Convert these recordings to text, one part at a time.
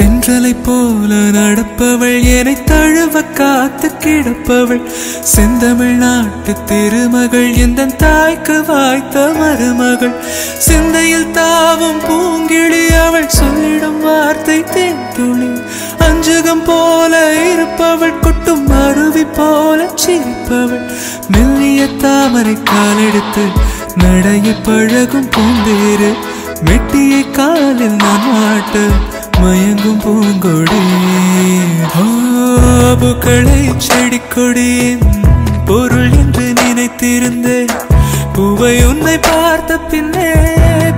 தென்றலை போல நடப்பவள் என்னை தழுவ காத்து கிடப்பவள். செந்தமிழ் நாட்டு திருமகள் எந்த தாய்க்கு வாய்த்த மருமகள். சிந்தையில் தாவும் பூங்கிழி அவள் சொல்லிடும் வார்த்தை தேன்துளி. அஞ்சுகம் போல இருப்பவள் கொட்டும் அருவி போல சிரிப்பவள். மெல்லிய தாமரை காலெடுத்து நடைய பழகும் பூந்தேறு. மெட்டியை காலில் நான் மாட்டு மயங்கும் பூங்கொடி. பூக்களை செடி கொடியின் பொருள் என்று நினைத்திருந்தேன். பூவை உன்னை பார்த்த பின்னே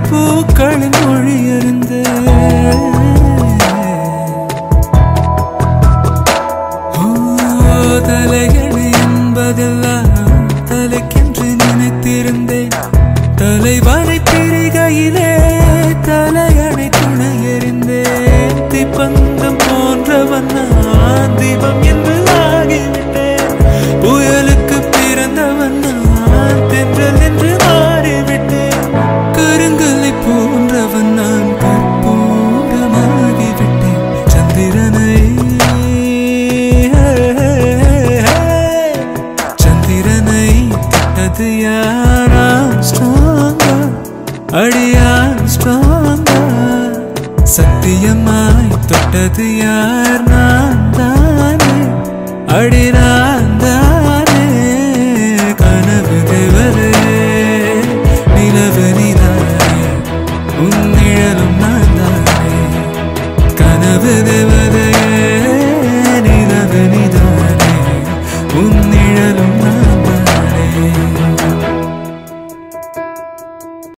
பூக்களின் மொழி அறிந்தேன். ஓ, என்பதெல்லாம் தலைக்கென்று நினைத்திருந்தேன். தலைவனை பிரிகையிலே தலை பார்த்து யாரா ஸ்ட்ராங்கா அடியார் ஸ்ட்ராங்கா சத்தியமாய் தொட்டது யார்? நான் தானே. அடி நான் தானே. கனவு தேவரே நிலவு நீதானே. உன் நிழலும் நான் தானே. கனவு தேவரே.